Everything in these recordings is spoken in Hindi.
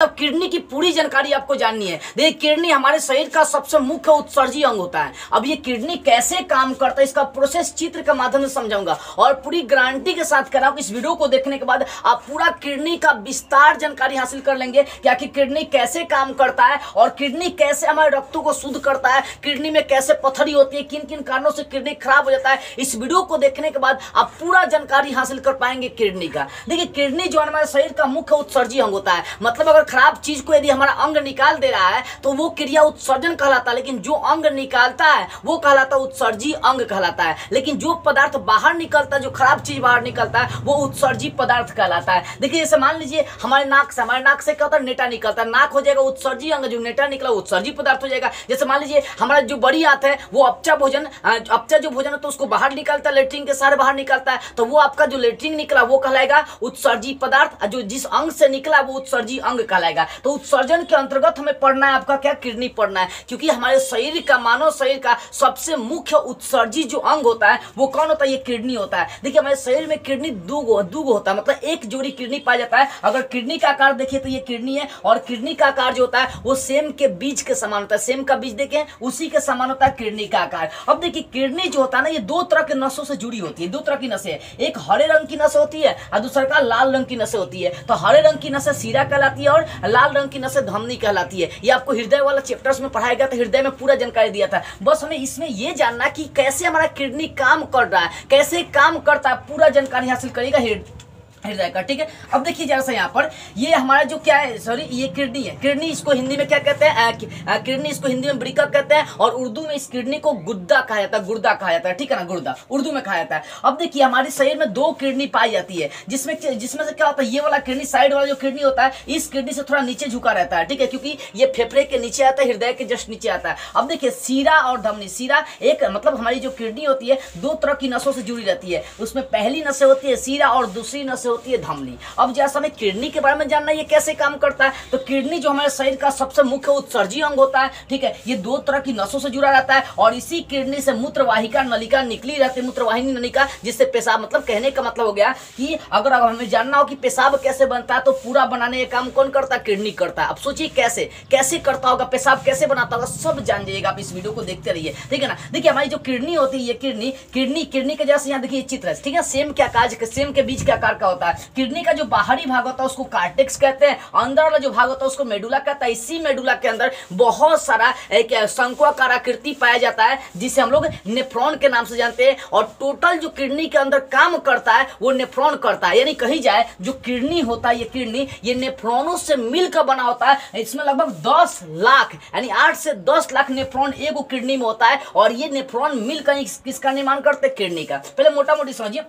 अब किडनी की पूरी जानकारी आपको जाननी है। देखिए, किडनी हमारे शरीर का सबसे मुख्य उत्सर्जी अंग होता है। अब ये किडनी कैसे काम करता है, इसका प्रोसेस चित्र के माध्यम से समझाऊँगा। और पूरी गारंटी के साथ करा इस वीडियो को देखने के बाद आप पूरा किडनी का विस्तार जानकारी हासिल कर लेंगे कि आखिर किडनी कैसे काम करता है और किडनी कैसे हमारे रक्तों को शुद्ध करता है, किडनी में कैसे पथरी होती है किन किन कारणों से किडनी खराब हो जाता है। इस वीडियो को देखने के बाद आप पूरा जानकारी हासिल कर पाएँगे किडनी का। देखिए, किडनी जो हमारे शरीर का मुख्य उत्सर्जी अंग होता है मतलब अगर खराब चीज़ को यदि हमारा अंग निकाल दे रहा है तो वो क्रिया उत्सर्जन कहलाता है। लेकिन जो अंग निकालता है, वो कहलाता है उत्सर्जी अंग कहलाता है। लेकिन जो पदार्थ बाहर निकलता है, जो खराब चीज़ बाहर निकलता है, वो उत्सर्जी पदार्थ कहलाता है। देखिए, जैसे मान लीजिए, हमारे नाक से, हमारे नाक से क्या होता है? नेटा निकलता है। नाक हो जाएगा उत्सर्जी अंग, जो नेटा निकला उत्सर्जी पदार्थ हो जाएगा। जैसे मान लीजिए, हमारा जो बड़ी आंत है, वो अपचा भोजन अपचा जो भोजन है तो उसको बाहर निकलता है, लेट्रिन के सारे बाहर निकलता है। तो वो आपका जो लेट्रिन निकला, वो कहलाएगा उत्सर्जी पदार्थ। जो जिस अंग से निकला, वो उत्सर्जी अंग कहलाएगा तो उत्सर्जन के अंतर्गत हमें पढ़ना है, आपका क्या किडनी पढ़ना है? क्योंकि हमारे शरीर का, मानव शरीर का सबसे मुख्य उत्सर्जी जो अंग होता है, वो कौन होता है? ये किडनी होता है। देखिए, हमारे शरीर में किडनी दो दो होता है। मतलब एक जोड़ी किडनी पाया जाता है। अगर किडनी का आकार देखिए तो ये किडनी है और किडनी का आकार जो होता है, वो सेम के बीज के समान होता है। सेम का बीज देखें, उसी के समान होता है किडनी का आकार। अब देखिए, किडनी जो होता है ना, ये दो तरह के नसों से जुड़ी होती है, दो तरह की नसें। एक हरे रंग की नस होती है और दूसरा का लाल रंग की नसें होती है। तो हरे रंग की नसें सीरा कहलाती है और लाल रंग की नशे धमनी कहलाती है। ये आपको हृदय वाला चैप्टर्स में पढ़ाया गया था, हृदय में पूरा जानकारी दिया था। बस हमें इसमें यह जानना कि कैसे हमारा किडनी काम कर रहा है, कैसे काम करता है, पूरा जानकारी हासिल करेगा हृदय का ठीक है? अब देखिए जरा सा यहाँ पर, ये हमारा जो क्या है सॉरी ये किडनी है। किडनी इसको हिंदी में क्या कहते हैं? किडनी इसको हिंदी में वृक्क कहते हैं और उर्दू में इस किडनी को गुद्दा कहा जाता है, गुर्दा कहा जाता है, ठीक है ना? गुर्दा, उर्दू में कहा जाता है। अब देखिए, हमारे शरीर में दो किडनी पाई जाती है, जिसमें जिसमें से क्या होता है, ये वाला किडनी, साइड वाला जो किडनी होता है, इस किडनी से थोड़ा नीचे झुका रहता है, ठीक है? क्योंकि ये फेफड़े के नीचे आता है, हृदय के जस्ट नीचे आता है। अब देखिए, सीरा और धमनी, सीरा एक मतलब हमारी जो किडनी होती है, दो तरह की नसों से जुड़ी रहती है। उसमें पहली नसें होती है सीरा और दूसरी नसें होती है धमनी। अब जैसा हमें किडनी के बारे में जानना है, ये कैसे काम करता है तो किडनी जो हमारे शरीर का सबसे मुख्य उत्सर्जी अंग होता है, ठीक है? ये दो तरह की नसों से जुड़ा रहता है, और इसी किडनी से मूत्रवाहिका नलिका निकली रहती है, मूत्रवाहिनी नलिका, जिससे पेशाब मतलब कहने का मतलब हो गया कि अगर अब हमें जानना हो कि पेशाब कैसे बनता है तो पूरा बनाने का काम कौन करता है? किडनी करता है। अब सोचिए कैसे कैसे करता होगा, पेशाब कैसे बनाता होगा, सब जान जाइएगा, आप इस वीडियो को देखते रहिए, ठीक है ना? देखिए, हमारी जो किडनी होती है, ये किडनी किडनी किडनी के जैसे यहाँ देखिए चित्र है, ठीक है? सेम के आकार सेम के बीच के आकार का किडनी का जो बाहरी भाग होता है, उसको कार्टेक्स कहते हैं। अंदर वाला जो भाग होता है, उसको मेडुला कहता है। इसी मेडुला के अंदर बहुत सारा एक शंकुआकार आकृति पाया जाता है, जिसे हम लोग नेफ्रॉन के नाम से जानते हैं। और टोटल जो किडनी के अंदर काम करता है, वो नेफ्रॉन करता है। यानी कही जाए, जो किडनी होता है, ये किडनी, ये नेफ्रॉनों से मिलकर बना होता है। इसमें लगभग दस लाख, यानी आठ से दस लाख नेफ्रॉन एगो किडनी में होता है। और ये नेफ्रॉन मिलकर किसका निर्माण करते हैं? किडनी का। पहले मोटा मोटी समझिए।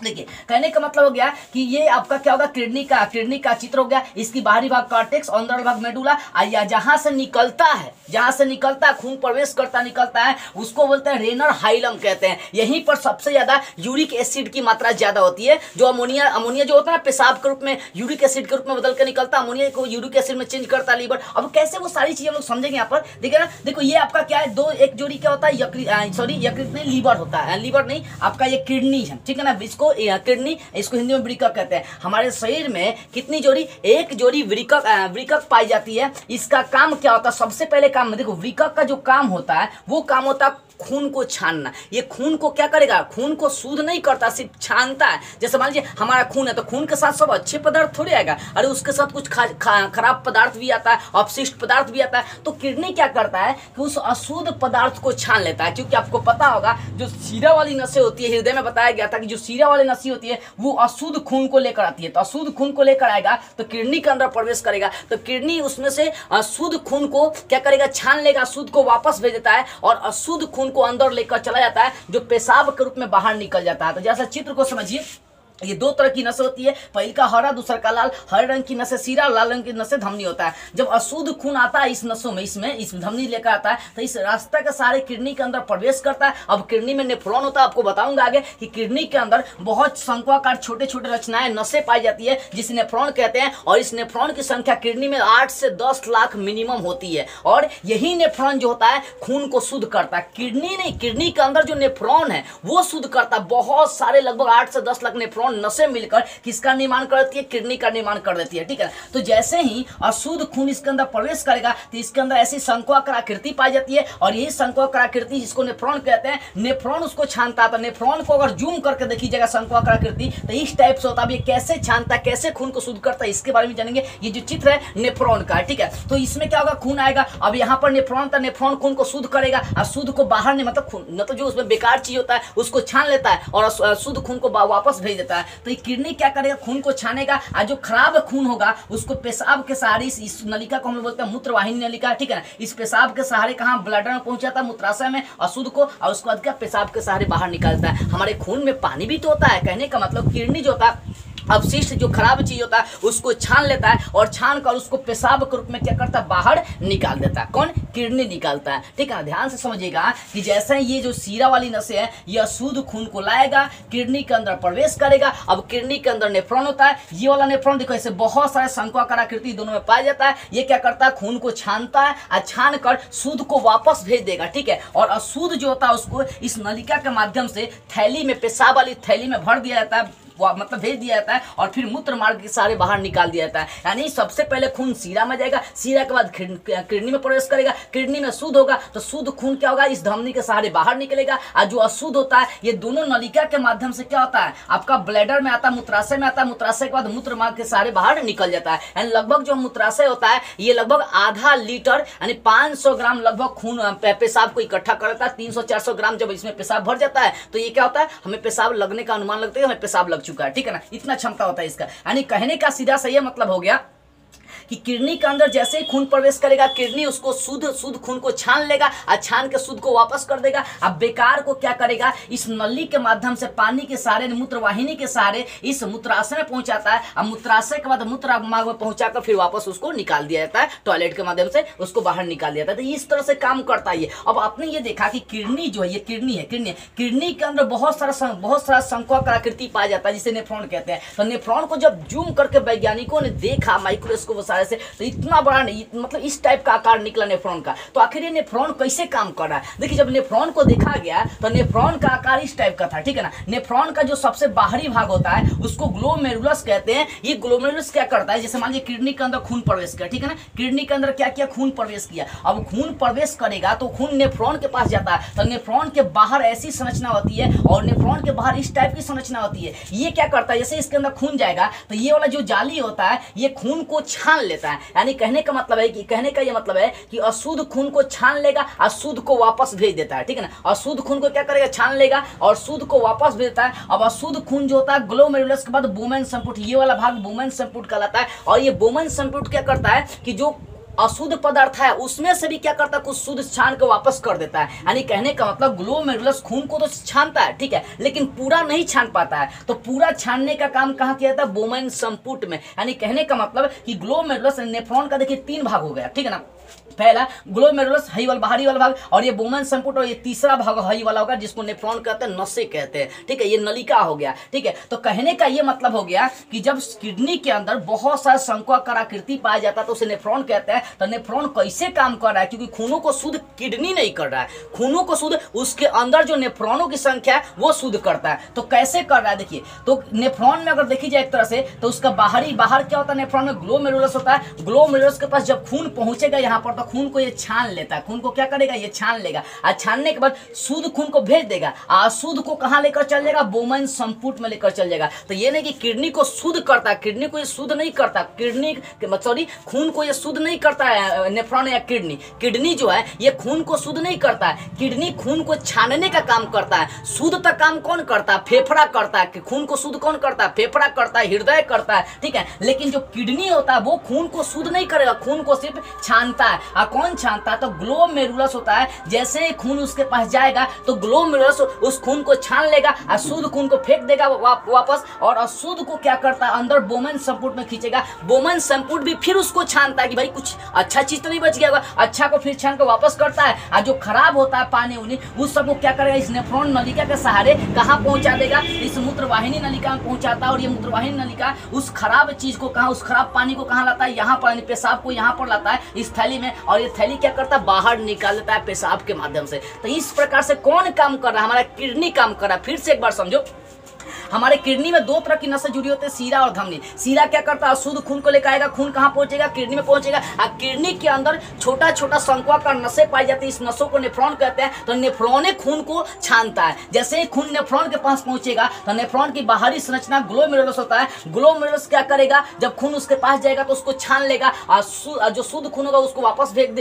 देखिए, कहने का मतलब हो गया कि ये आपका क्या होगा, किडनी का किडनी का चित्र हो गया। इसकी बाहरी भाग कार्टेक्स, अंदर भाग मेडुला। या जहाँ से निकलता है, जहाँ से निकलता है, खून प्रवेश करता, निकलता है, उसको बोलते हैं रेनर हाइलम कहते हैं। यहीं पर सबसे ज़्यादा यूरिक एसिड की मात्रा ज़्यादा होती है। जो अमोनिया अमोनिया जो होता है ना, पेशाब के रूप में, यूरिक एसिड के रूप में बदल के निकलता अमोनिया को यूरिक एसिड में चेंज करता है लीवर। अब कैसे वो सारी चीज़ें हम लोग समझेंगे यहाँ पर? देखिए ना, देखो, ये आपका क्या है? दो, एक जोड़ी क्या होता है? सॉरी यकृत नहीं लीवर होता है। लीवर नहीं, आपका ये किडनी है, ठीक है ना? इसको ये किडनी, इसको हिंदी में वृकक कहते हैं। हमारे शरीर में कितनी जोड़ी, एक जोड़ी वृकक वृकक पाई जाती है। इसका काम क्या होता है? सबसे पहले काम, देखो, वृकक का जो काम होता है, वो काम होता है खून को छानना। ये खून को क्या करेगा? खून को शुद्ध नहीं करता, सिर्फ़ छानता है। जैसे मान लीजिए, हमारा खून है तो खून के साथ सब अच्छे पदार्थ थोड़े आएगा। अरे उसके साथ कुछ खराब पदार्थ भी आता है, अपशिष्ट पदार्थ भी आता है। तो किडनी क्या करता है कि उस अशुद्ध पदार्थ को छान लेता है। क्योंकि आपको पता होगा, जो सीरा वाली नशे होती है, हृदय में बताया गया था कि जो सीरा वाली नसी होती है, वो अशुद्ध खून को लेकर आती है। तो अशुद्ध खून को लेकर आएगा तो किडनी के अंदर प्रवेश करेगा। तो किडनी उसमें से अशुद्ध खून को क्या करेगा? छान लेगा शुद्ध को वापस भेज देता है और अशुद्ध खून को अंदर लेकर चला जाता है, जो पेशाब के रूप में बाहर निकल जाता है। तो जैसा चित्र को समझिए। ये दो तरह की नसें होती है। पहली का हरा, दूसरा का लाल। हरे रंग की नसें सीरा, लाल रंग की नसें धमनी होता है। जब अशुद्ध खून आता है इस नसों में, इसमें, इस धमनी लेकर आता है तो इस रास्ता के सारे किडनी के अंदर प्रवेश करता है। अब किडनी में नेफ्रॉन होता है, आपको बताऊँगा आगे कि किडनी के अंदर बहुत शंकुआकार छोटे छोटे रचनाएँ नसें पाई जाती है, जिसे नेफ्रॉन कहते हैं, और इस नेफ्रॉन की संख्या किडनी में आठ से दस लाख मिनिमम होती है। और यही नेफ्रॉन जो होता है, खून को शुद्ध करता है। किडनी नहीं, किडनी के अंदर जो नेफ्रॉन है, वो शुद्ध करता है। बहुत सारे, लगभग आठ से दस लाख नेफ्रॉन नेफ्रॉन नसें मिलकर किसका निर्माण कर देती है, किडनी का निर्माण कर देती है, ठीक है तो जैसे ही अशुद्ध खून इसके अंदर प्रवेश करेगा तो इसके अंदर ऐसी शंकुआकार आकृति पाई जाती है और यही शंकुआकार आकृति जिसको नेफ्रॉन कहते हैं, नेफ्रॉन उसको छानता है। तो नेफ्रॉन को अगर जूम करके देखिएगा शंकुआकार आकृति तो इस टाइप से होता है। कैसे छानता कैसे खून को शुद्ध करता है, इसके बारे में जानेंगे। ये जो चित्र है, नेफ्रॉन का ठीक है? तो इसमें क्या होगा, खून आएगा। अब यहाँ पर नेफ्रॉन था नेफ्रॉन खून को शुद्ध करेगा। और शुद्ध को बाहर नहीं मतलब खून, न तो जो उसमें बेकार चीज़ होता है, उसको छान लेता है और शुद्ध खून को वापस भेज देता है। तो ये किडनी क्या करेगा? खून को छानेगा। और जो खराब खून होगा उसको पेशाब के सहारे इस, नलिका को हम बोलते हैं मूत्रवाहिनी नलिका ठीक है ना? इस पेशाब के सहारे कहाँ ब्लडर में पहुंचाता है मूत्राशय में अशुद्ध को और उसको बाद पेशाब के सहारे बाहर निकालता है। हमारे खून में पानी भी तो होता है। कहने का मतलब किडनी जो होता है अवशिष्ट जो खराब चीज़ होता है, उसको छान लेता है और छान कर उसको पेशाब के रूप में क्या करता है? बाहर निकाल देता है। कौन? किडनी निकालता है। ठीक है, ध्यान से समझिएगा कि जैसे ये जो सीरा वाली नशे है ये अशुद्ध खून को लाएगा, किडनी के अंदर प्रवेश करेगा, अब किडनी के अंदर नेफ्रॉन होता है। ये वाला नेफ्रॉन, देखो, ऐसे बहुत सारे शंकुआकार आकृति दोनों में पाया जाता है। ये क्या करता है? खून को छानता है और छान कर शुद्ध को वापस भेज देगा। ठीक है? और अशुद्ध जो होता है, उसको इस नलिका के माध्यम से थैली में, पेशाब वाली थैली में भर दिया जाता है। मतलब भेज दिया जाता है और फिर मूत्र मार्ग के सारे बाहर निकाल दिया जाता है। यानी सबसे पहले खून सीरा में जाएगा, सीरा के बाद किडनी में प्रवेश करेगा, किडनी में शुद्ध होगा तो शुद्ध खून क्या होगा? इस धमनी के सहारे बाहर निकलेगा। और जो अशुद्ध होता है, ये दोनों नलिका के माध्यम से क्या होता है? आपका ब्लैडर में आता है मूत्राशय में आता है मूत्राशय के बाद मूत्र मार्ग के सहारे बाहर निकल जाता है। यानी लगभग जो मूत्राशय होता है, ये लगभग आधा लीटर, यानी 500 ग्राम लगभग खून पेशाब को इकट्ठा करता है। 300-400 ग्राम जब इसमें पेशाब भर जाता है तो ये क्या होता है? हमें पेशाब लगने का अनुमान लगता है, हमें पेशाब लग चुका है, ठीक है ना? इतना क्षमता होता है इसका। यानी कहने का सीधा सही मतलब हो गया कि किडनी के अंदर जैसे ही खून प्रवेश करेगा, किडनी उसको शुद्ध शुद्ध खून को छान लेगा और छान के शुद्ध को वापस कर देगा। अब बेकार को क्या करेगा? इस नली के माध्यम से पानी के सहारे, मूत्रवाहिनी के सहारे इस मूत्राशय में पहुंचाता है। और मूत्राशय के बाद मूत्र मार्ग में पहुंचाकर फिर वापस उसको निकाल दिया जाता है। टॉयलेट के माध्यम से उसको बाहर निकाल दिया जाता है। तो इस तरह से काम करता है अब आपने ये देखा कि किडनी जो है, ये किडनी है, किडनी किडनी के अंदर बहुत सारा बहुत सारा संकुआ आकृति पाया जाता है, जिसे नेफ्रॉन कहते हैं। तो नेफ्रॉन को जब जूम करके वैज्ञानिकों ने देखा, माइक्रोस्कोप सहारे से तो इतना बड़ा मतलब इस टाइप का आकार निकला नेफ्रॉन का। तो आखिर ये नेफ्रॉन कैसे काम कर? रहा है देखिए, जब नेफ्रॉन को देखा गया तो नेफ्रॉन का आकार इस टाइप का था, ठीक है ना? नेफ्रॉन का जो सबसे बाहरी भाग होता है, उसको ग्लोमेरुलस कहते हैं। ये ग्लोमेरुलस क्या करता है? जैसे मान लीजिए किडनी के अंदर खून प्रवेश किया, ठीक है ना? किडनी के अंदर क्या किया? खून प्रवेश किया। अब खून प्रवेश करेगा तो खून नेफ्रॉन के पास जाता है। तो नेफ्रॉन के बाहर ऐसी संरचना होती है, और नेफ्रॉन के बाहर इस टाइप की संरचना होती है। ये क्या करता है? जैसे इसके अंदर खून जाएगा तो ये वाला जो जाली होता है, ये खून को छान लेता है। यानी कहने का मतलब है कि कहने का ये मतलब है कि अशुद्ध खून को छान लेगा और शुद्ध को वापस भेज देता है, ठीक है ना? अशुद्ध खून को क्या करेगा? छान लेगा और शुद्ध को वापस भेज देता है। अब अशुद्ध खून जो होता है ग्लोमेरुलस के बाद वुमेन संपुट, ये वाला भाग वुमेन संपुट कहलाता है। और ये वुमेन संपुट क्या करता है कि जो अशुद्ध पदार्थ है, उसमें से भी क्या करता है? कुछ शुद्ध छान के वापस कर देता है। यानी कहने का मतलब ग्लोमेरुलस खून को तो छानता है, ठीक है? लेकिन पूरा नहीं छान पाता है। तो पूरा छानने का काम कहाँ किया जाता है? बोमेन संपुट में। यानी कहने का मतलब कि ग्लोमेरुलस नेफ्रॉन का देखिए तीन भाग हो गया, ठीक है ना? पहला ग्लोमेरुलस हई वाला बाहरी वाला भाग, और ये बोमन संपुट, और ये तीसरा भाग हई वाला होगा, जिसको नेफ्रॉन कहते हैं नशे कहते हैं, ठीक है? ये नलिका हो गया, ठीक है? तो कहने का ये मतलब हो गया कि जब किडनी के अंदर बहुत सारा शंकुआकार आकृति पाया जाता है तो उसे नेफ्रॉन कहते हैं तो नेफ्रॉन कैसे काम कर रहा है? क्योंकि खूनों को शुद्ध किडनी नहीं कर रहा है। खूनों को शुद्ध, उसके अंदर जो नेफ्रॉनों की संख्या है, वो शुद्ध करता है। तो कैसे कर रहा है? देखिए तो नेफ्रॉन में अगर देखी जाए एक तरह से तो उसका बाहरी, बाहर क्या होता है? नेफ्रॉन में ग्लोमेरुलस होता है। ग्लोमेरुलस के पास जब खून पहुंचेगा यहाँ पर तो खून को ये छान लेता है। खून को क्या करेगा? ये छान लेगा। और छानने के बाद शुद्ध खून को भेज देगा। और अशुद्ध को कहाँ लेकर चल जाएगा? बोमन संपुट में लेकर चल जाएगा। तो ये नहीं कि किडनी को शुद्ध करता है। किडनी को ये शुद्ध नहीं करता। किडनी सॉरी, खून को ये शुद्ध नहीं करता। है नेफ्रॉन या किडनी। किडनी जो है, ये खून को शुद्ध नहीं करता है। किडनी खून को छानने का काम करता है। शुद्ध तक काम कौन करता है? फेफड़ा करता है। कि खून को शुद्ध कौन करता है? फेफड़ा करता है, हृदय करता है, ठीक है? लेकिन जो किडनी होता है, वो खून को शुद्ध नहीं करेगा। खून को सिर्फ़ छानता है। और कौन छानता है? तो ग्लोमेरुलस होता है। जैसे ही खून उसके पास जाएगा तो ग्लोमेरुलस उस खून को छान लेगा और शुद्ध खून को फेंक देगा वापस। और अशुद्ध को क्या करता है? अंदर बोमन संपुट में खींचेगा। बोमन संपुट भी फिर उसको छानता है कि भाई कुछ अच्छा चीज़ तो नहीं बच गया अच्छा को फिर छान के वापस करता है, और जो खराब होता है पानी उनी, उस सबको क्या करेगा? इस नेफ्रॉन नलिका के सहारे कहाँ पहुँचा देगा? इस मूत्रवाहिनी नलिका में पहुंचाता है, और ये मूत्रवाहिनी नलिका उस खराब चीज़ को कहाँ, उस खराब पानी को कहाँ लाता है? यहाँ पर पेशाब को यहाँ पर लाता है, इस थैली में। और ये थैली क्या करता है? बाहर निकाल देता है पेशाब के माध्यम से। तो इस प्रकार से कौन काम कर रहा है? हमारा किडनी काम कर रहा है। फिर से एक बार समझो। हमारे किडनी में दो तरह की नसें जुड़ी होती है, सीरा और धमनी सीरा क्या करता है? शुद्ध खून को लेकर आएगा, खून कहाँ पहुंचेगा? किडनी में पहुंचेगा। और किडनी के अंदर छोटा छोटा संकुआ नशे पाई जाती है, इस नसों को नेफ्रॉन कहते हैं। तो नेफ्रॉने खून को छानता है। जैसे ही खून नेफ्रॉन के पास पहुंचेगा तो नेफ्रॉन की बाहरी संरचना ग्लोमेरुलस होता है। ग्लोमेरुलस क्या करेगा? जब खून उसके पास जाएगा तो उसको छान लेगा और जो शुद्ध खून होगा, उसको वापस फेंक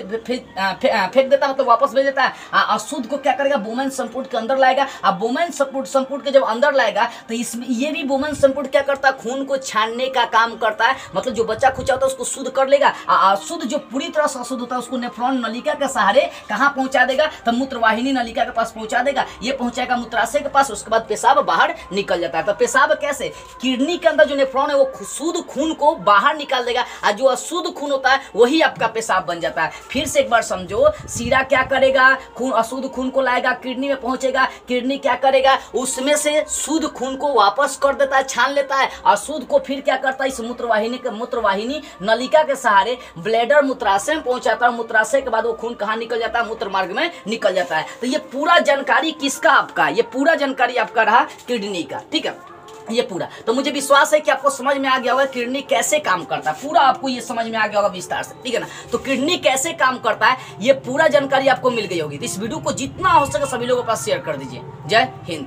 फेंक देता मतलब वापस भेज देता है। अशुद्ध को क्या करेगा? बोमेन संपुट के अंदर लाएगा। अब बोमेन संपुट संपुट के जब अंदर लाएगा तो इसमें ये भी बोमेन संपुट क्या करता है? खून को छानने का काम करता है। मतलब जो बच्चा खुचा होता है, उसको शुद्ध कर लेगा। अशुद्ध जो पूरी तरह से अशुद्ध होता है, उसको नेफ्रॉन नलिका के सहारे कहाँ पहुँचा देगा? तो मूत्रवाहिनी नलिका के पास पहुँचा देगा। ये पहुंचाएगा मूत्राशय के पास, उसके बाद पेशाब बाहर निकल जाता है। तो पेशाब कैसे? किडनी के अंदर जो नेफ्रॉन है, वो शुद्ध खून को बाहर निकाल देगा। और जो अशुद्ध खून होता है, वही आपका पेशाब बन जाता है। फिर से एक बार समझो, सीरा क्या करेगा? खून अशुद्ध खून को लाएगा, किडनी में पहुंचेगा। किडनी क्या करेगा? उसमें से शुद्ध खून को वापस कर देता है, छान लेता है। अशुद्ध को फिर क्या करता है? इस मूत्रवाहिनी के मूत्रवाहिनी नलिका के सहारे ब्लेडर मूत्राशय में पहुंचाता है। मूत्राशय के बाद वो खून कहाँ निकल जाता है? मूत्र मार्ग में निकल जाता है। तो ये पूरा जानकारी किसका आपका? ये पूरा जानकारी आपका रहा किडनी का, ठीक है? ये पूरा। तो मुझे विश्वास है कि आपको समझ में आ गया होगा किडनी कैसे काम करता है। पूरा आपको ये समझ में आ गया होगा विस्तार से, ठीक है ना? तो किडनी कैसे काम करता है, ये पूरा जानकारी आपको मिल गई होगी। तो इस वीडियो को जितना हो सके सभी लोगों के पास शेयर कर दीजिए। जय हिंद।